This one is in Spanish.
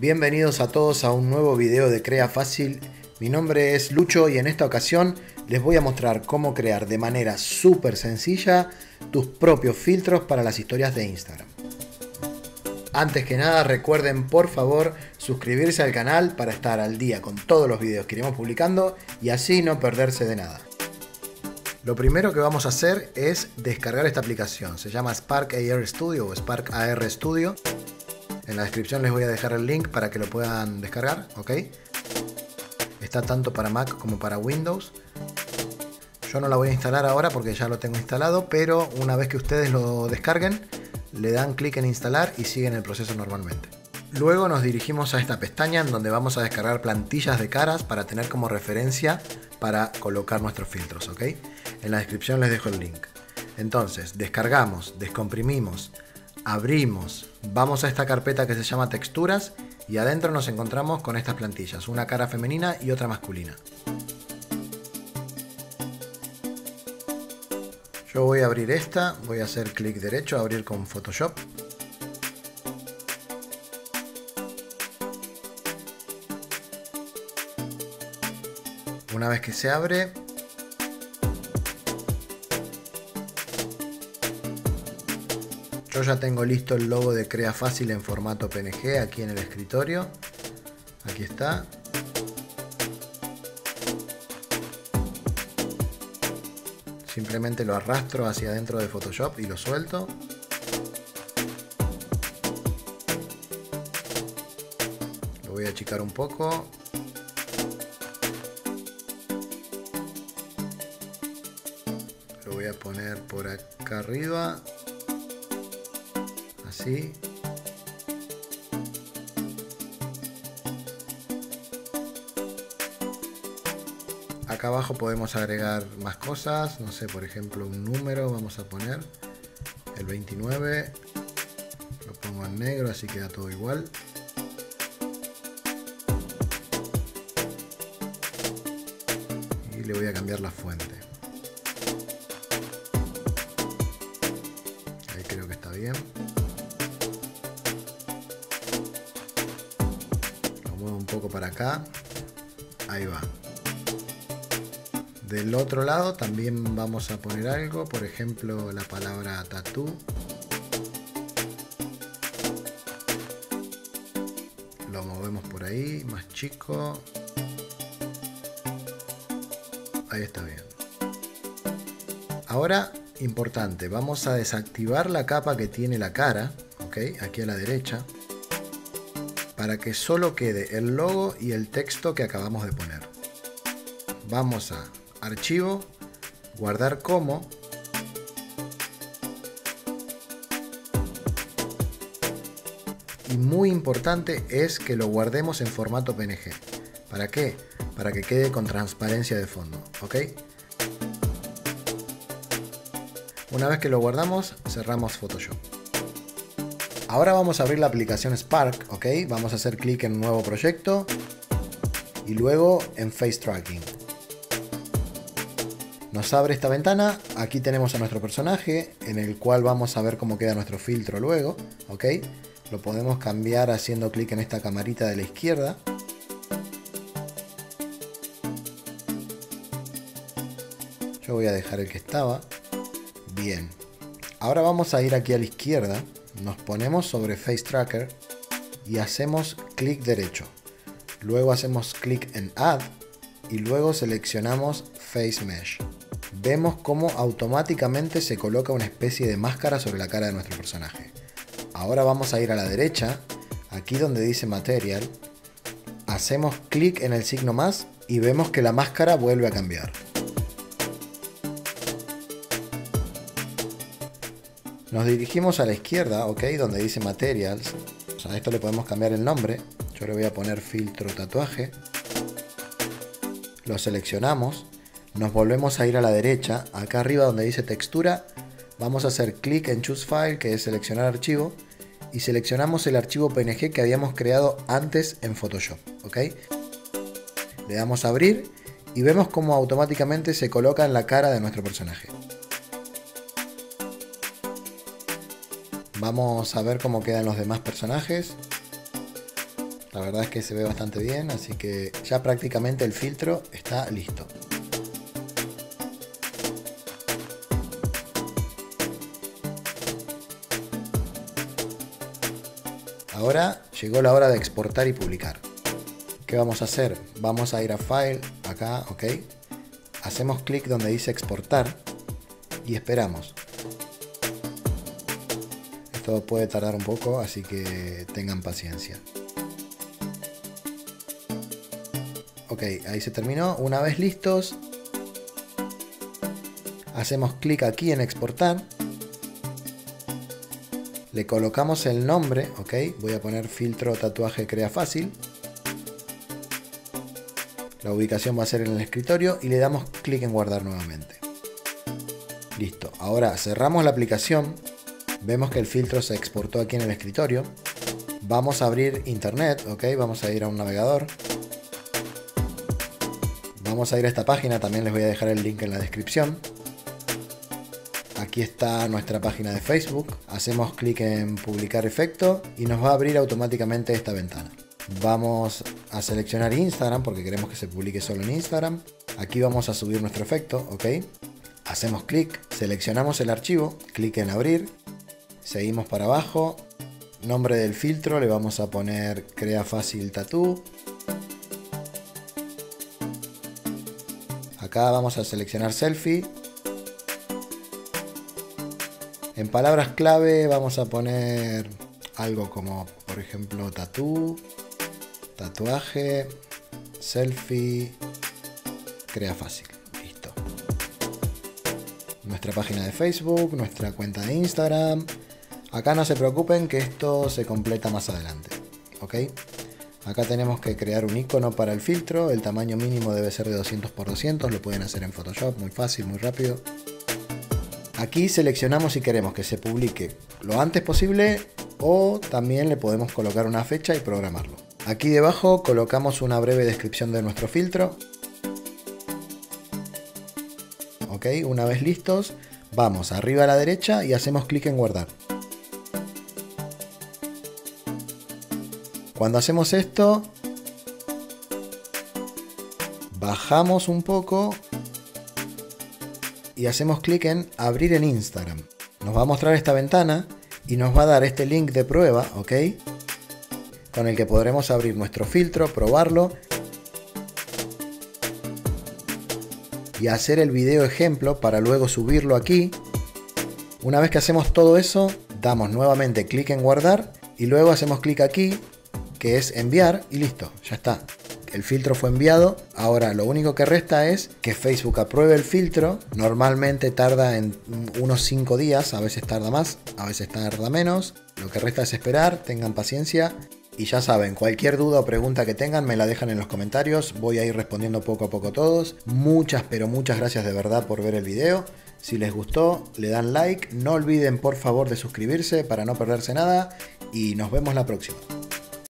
Bienvenidos a todos a un nuevo video de Crea Fácil. Mi nombre es Lucho y en esta ocasión les voy a mostrar cómo crear de manera súper sencilla tus propios filtros para las historias de Instagram. Antes que nada recuerden por favor suscribirse al canal para estar al día con todos los videos que iremos publicando y así no perderse de nada. Lo primero que vamos a hacer es descargar esta aplicación. Se llama Spark AR Studio o Spark AR Studio. En la descripción les voy a dejar el link para que lo puedan descargar, ¿ok? Está tanto para Mac como para Windows. Yo no la voy a instalar ahora porque ya lo tengo instalado, pero una vez que ustedes lo descarguen, le dan clic en instalar y siguen el proceso normalmente. Luego nos dirigimos a esta pestaña en donde vamos a descargar plantillas de caras para tener como referencia para colocar nuestros filtros, ¿ok? En la descripción les dejo el link. Entonces, descargamos, descomprimimos, abrimos, vamos a esta carpeta que se llama texturas y adentro nos encontramos con estas plantillas, una cara femenina y otra masculina. Yo voy a abrir esta, voy a hacer clic derecho, abrir con Photoshop. Una vez que se abre, Yo ya tengo listo el logo de Crea Fácil en formato PNG aquí en el escritorio. Aquí está. Simplemente lo arrastro hacia adentro de Photoshop y lo suelto. Lo voy a achicar un poco. Lo voy a poner por acá arriba así. Acá abajo podemos agregar más cosas, no sé, por ejemplo un número vamos a poner, el 29, lo pongo en negro así queda todo igual. Y le voy a cambiar la fuente. Ahí creo que está bien. Para acá. Ahí va. Del otro lado también vamos a poner algo, por ejemplo la palabra tatú. Lo movemos por ahí, más chico. Ahí está bien. Ahora, importante, vamos a desactivar la capa que tiene la cara, ¿ok? Aquí a la derecha para que solo quede el logo y el texto que acabamos de poner. Vamos a Archivo, Guardar como. Y muy importante es que lo guardemos en formato PNG. ¿Para qué? Para que quede con transparencia de fondo. ¿Ok? Una vez que lo guardamos, cerramos Photoshop. Ahora vamos a abrir la aplicación Spark, ¿ok? Vamos a hacer clic en nuevo proyecto y luego en Face Tracking. Nos abre esta ventana, aquí tenemos a nuestro personaje, en el cual vamos a ver cómo queda nuestro filtro luego, ¿ok? Lo podemos cambiar haciendo clic en esta camarita de la izquierda. Yo voy a dejar el que estaba. Bien. Ahora vamos a ir aquí a la izquierda nos ponemos sobre Face Tracker y hacemos clic derecho. Luego hacemos clic en Add y luego seleccionamos Face Mesh. Vemos cómo automáticamente se coloca una especie de máscara sobre la cara de nuestro personaje. Ahora vamos a ir a la derecha, aquí donde dice Material, hacemos clic en el signo más y vemos que la máscara vuelve a cambiar. Nos dirigimos a la izquierda, ok, donde dice Materials. a esto le podemos cambiar el nombre. Yo le voy a poner filtro tatuaje. Lo seleccionamos. Nos volvemos a ir a la derecha. Acá arriba donde dice textura, vamos a hacer clic en Choose File, que es seleccionar archivo. Y seleccionamos el archivo PNG que habíamos creado antes en Photoshop, ok. Le damos a abrir y vemos cómo automáticamente se coloca en la cara de nuestro personaje. Vamos a ver cómo quedan los demás personajes. La verdad es que se ve bastante bien, así que ya prácticamente el filtro está listo. Ahora llegó la hora de exportar y publicar. ¿Qué vamos a hacer? Vamos a ir a File, acá, ok. Hacemos clic donde dice exportar y esperamos. Esto puede tardar un poco, así que tengan paciencia. Ok, ahí se terminó. Una vez listos, hacemos clic aquí en exportar. Le colocamos el nombre, ok. Voy a poner filtro tatuaje crea fácil. La ubicación va a ser en el escritorio y le damos clic en guardar nuevamente. Listo. Ahora cerramos la aplicación. Vemos que el filtro se exportó aquí en el escritorio. Vamos a abrir internet, ok. Vamos a ir a un navegador. Vamos a ir a esta página, también les voy a dejar el link en la descripción. Aquí está nuestra página de Facebook. Hacemos clic en publicar efecto y nos va a abrir automáticamente esta ventana. Vamos a seleccionar Instagram porque queremos que se publique solo en Instagram. Aquí vamos a subir nuestro efecto, ¿ok? Hacemos clic, seleccionamos el archivo, clic en abrir, seguimos para abajo, nombre del filtro le vamos a poner crea fácil tattoo. Acá vamos a seleccionar selfie. En palabras clave vamos a poner algo como por ejemplo tattoo Tatuaje, selfie, crea fácil. Listo. Nuestra página de Facebook, nuestra cuenta de Instagram. Acá no se preocupen que esto se completa más adelante. ¿Ok? Acá tenemos que crear un icono para el filtro. El tamaño mínimo debe ser de 200 x 200. Lo pueden hacer en Photoshop, muy fácil, muy rápido. Aquí seleccionamos si queremos que se publique lo antes posible o también le podemos colocar una fecha y programarlo. Aquí debajo colocamos una breve descripción de nuestro filtro. Ok, una vez listos, vamos arriba a la derecha y hacemos clic en guardar. Cuando hacemos esto, bajamos un poco y hacemos clic en abrir en Instagram. Nos va a mostrar esta ventana y nos va a dar este link de prueba, ¿ok? con el que podremos abrir nuestro filtro, probarlo y hacer el video ejemplo para luego subirlo aquí. Una vez que hacemos todo eso, damos nuevamente clic en guardar y luego hacemos clic aquí que es enviar y listo, ya está. El filtro fue enviado, ahora lo único que resta es que Facebook apruebe el filtro, normalmente tarda en unos 5 días, a veces tarda más, a veces tarda menos, lo que resta es esperar, tengan paciencia y ya saben, cualquier duda o pregunta que tengan me la dejan en los comentarios. Voy a ir respondiendo poco a poco todos. Muchas, pero muchas gracias de verdad por ver el video. Si les gustó, le dan like. No olviden por favor de suscribirse para no perderse nada. Y nos vemos la próxima.